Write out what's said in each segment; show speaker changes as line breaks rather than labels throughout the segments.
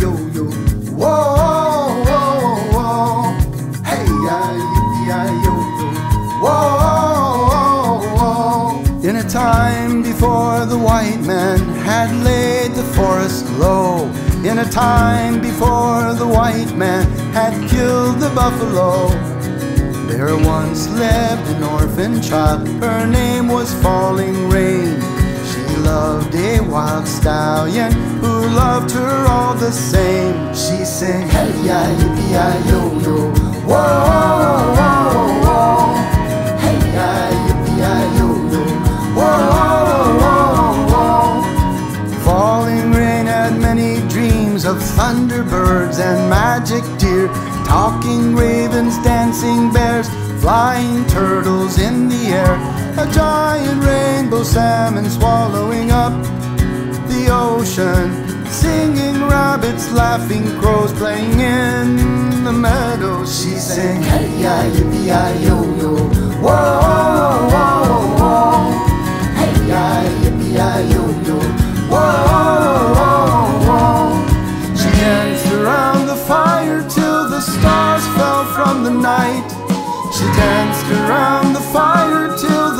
yo, yo. Whoa, yo, yo. Whoa. In a time before the white man had laid the forest low. In a time before the white man had killed the buffalo. There once lived an orphan child, her name was Falling Rain. Loved a wild stallion who loved her all the same. She sang, Hey ya, yippee ya, yo yo, whoa, whoa, whoa. Hey ya, yippee ya, yo yo, whoa. Falling rain had many dreams of thunderbirds and magic deer, talking ravens, dancing bears, flying turtles in the air, a giant rainbow salmon swallowing up the ocean, singing rabbits, laughing crows, playing in the meadows. She sang, Hey ya, yippee ya, yo yo, whoa, whoa, whoa. Hey ya, yippee ya, yo yo, whoa, whoa, whoa. She danced around the fire till the stars fell from the night. She danced around the fire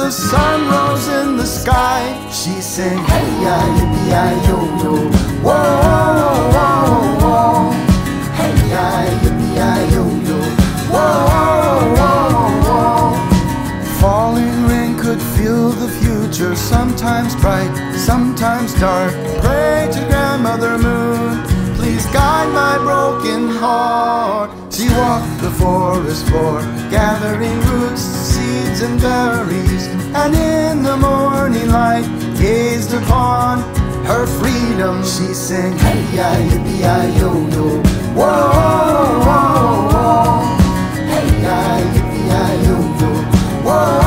the sun rose in the sky. She sang, Hey ya, yippee ya, yo yo, whoa, whoa, whoa. Hey ya, yippee ya, yo yo, whoa, whoa, whoa. Falling rain could feel the future, sometimes bright, sometimes dark. Pray to Grandmother Moon, please guide my broken heart. She walked the forest floor, gathering roots, seeds, and berries, and in the morning light gazed upon her freedom. She sang, Hey ya, yippee ya, yo yo, whoa, whoa, whoa. Hey ya, yippee ya, yo yo, whoa,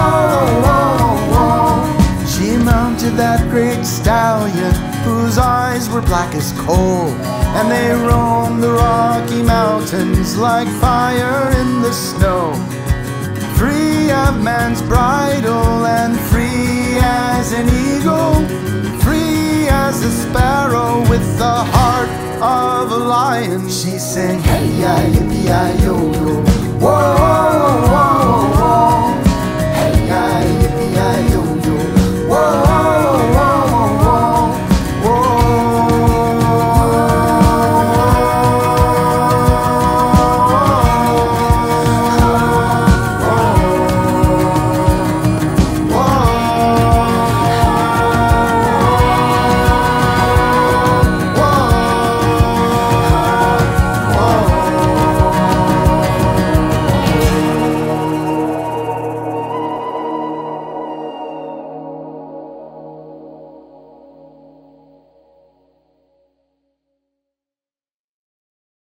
whoa, whoa. She mounted that great stallion whose eyes were black as coal, and they roamed the Rocky Mountains like fire in the snow. Free of man's bridle and free as an eagle, free as a sparrow with the heart of a lion. She sang, Hey ya, yippee ya, yo yo, whoa, whoa,